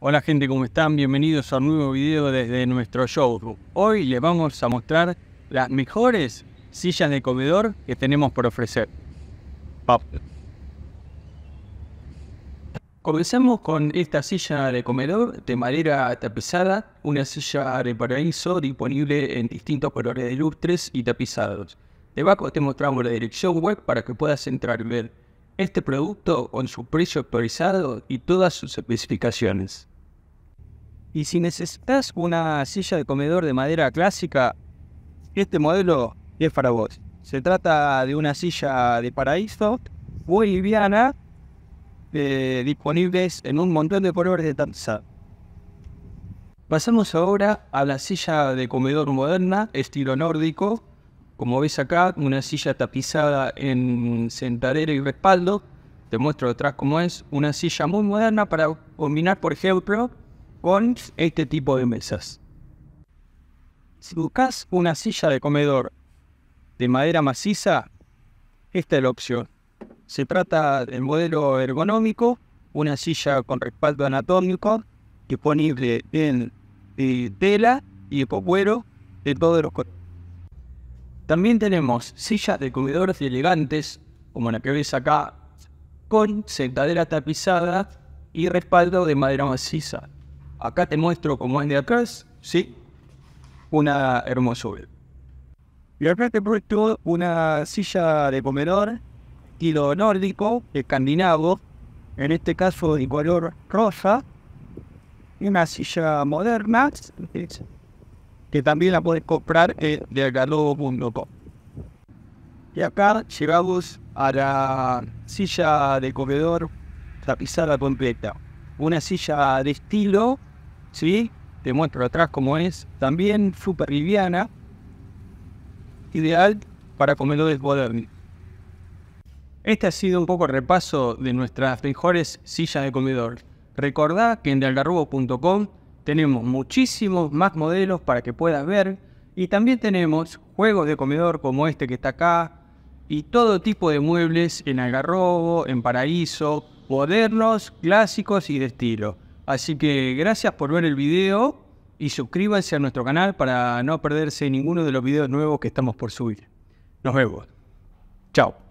Hola gente, ¿cómo están? Bienvenidos a un nuevo video desde nuestro showroom. Hoy les vamos a mostrar las mejores sillas de comedor que tenemos por ofrecer. Vamos. Comencemos con esta silla de comedor de madera tapizada, una silla de paraíso disponible en distintos colores de lustres y tapizados. Debajo te mostramos la dirección web para que puedas entrar y ver este producto con su precio actualizado y todas sus especificaciones. Y si necesitas una silla de comedor de madera clásica, este modelo es para vos. Se trata de una silla de paraíso muy liviana eh, disponibles en un montón de colores de tapizado. Pasamos ahora a la silla de comedor moderna, estilo nórdico. Como ves acá, una silla tapizada en sentadera y respaldo. Te muestro detrás cómo es. Una silla muy moderna para combinar, por ejemplo, con este tipo de mesas. Si buscas una silla de comedor de madera maciza, esta es la opción. Se trata del modelo ergonómico, una silla con respaldo anatómico, disponible en tela y de cuero de todos los colores. También tenemos sillas de comedores elegantes, como la que ves acá, con sentadera tapizada y respaldo de madera maciza. Acá te muestro cómo es de atrás, ¿sí? Una hermosura. Y acá te muestro una silla de comedor estilo nórdico, escandinavo, en este caso de color rosa, una silla moderna que también la puedes comprar en delgalobo.com. Y acá llegamos a la silla de comedor tapizada completa. Una silla de estilo, ¿sí? Te muestro atrás cómo es. También súper liviana. Ideal para comedores modernos. Este ha sido un poco el repaso de nuestras mejores sillas de comedor. Recordá que en delgarrobo.com tenemos muchísimos más modelos para que puedas ver y también tenemos juegos de comedor como este que está acá y todo tipo de muebles en algarrobo, en paraíso, modernos, clásicos y de estilo. Así que gracias por ver el video y suscríbanse a nuestro canal para no perderse ninguno de los videos nuevos que estamos por subir. Nos vemos. Chao.